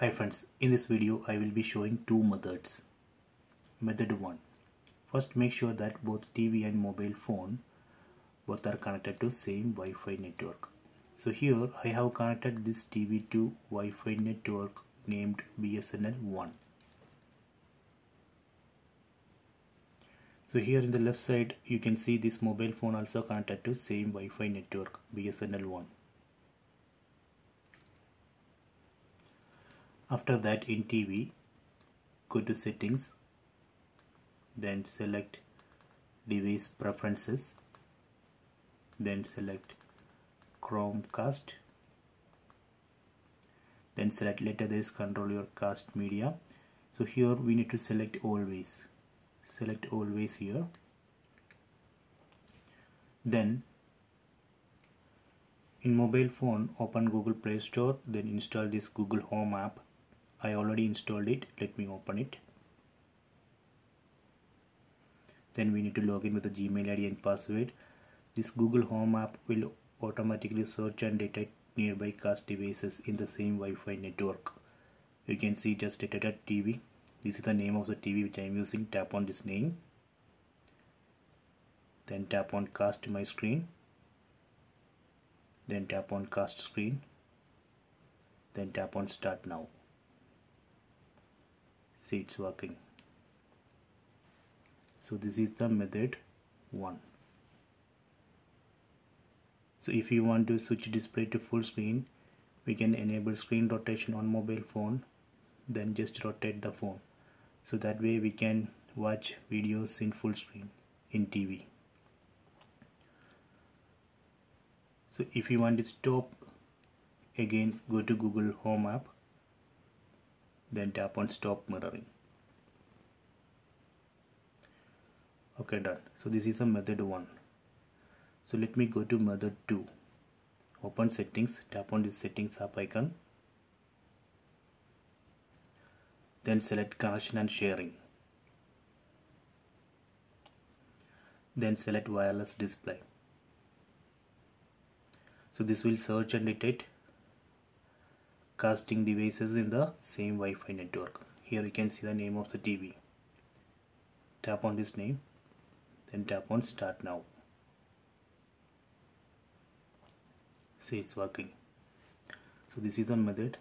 Hi friends, in this video I will be showing two methods. Method 1. First make sure that both TV and mobile phone both are connected to same Wi-Fi network. So here I have connected this TV to Wi-Fi network named BSNL 1. So here in the left side you can see this mobile phone also connected to same Wi-Fi network BSNL 1. After that in TV go to settings then select device preferences then select Chromecast then select let others control your cast media. So here we need to select always. Select always here. Then in mobile phone open Google Play Store then install this Google Home app I already installed it. Let me open it. Then we need to log in with the Gmail ID and password. This Google Home app will automatically search and detect nearby cast devices in the same Wi-Fi network. You can see just detected TV this is the name of the TV which I am using. Tap on this name. Then tap on cast my screen. Then tap on cast screen. Then tap on start now it's working. So this is the method 1 so if you want to switch display to full screen we can enable screen rotation on mobile phone then just rotate the phone. So that way we can watch videos in full screen in TV so if you want to stop again go to Google Home app then tap on stop mirroring. Okay done. So this is a method 1 so let me go to method 2 open settings. Tap on this settings app icon. Then select connection and sharing. Then select wireless display. So this will search and detect casting devices in the same Wi-Fi network. Here you can see the name of the TV tap on this name then tap on start now. See it's working. So this is on method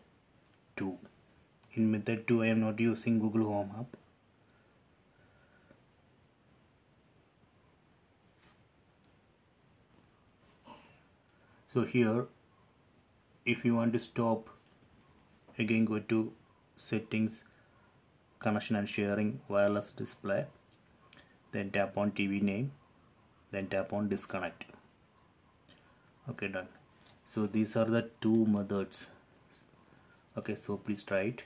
2 in method 2 I am not using Google Home app. So here if you want to stop again go to settings connection and sharing wireless display then tap on TV name then tap on disconnect. Okay done. So these are the two methods. Okay so please try it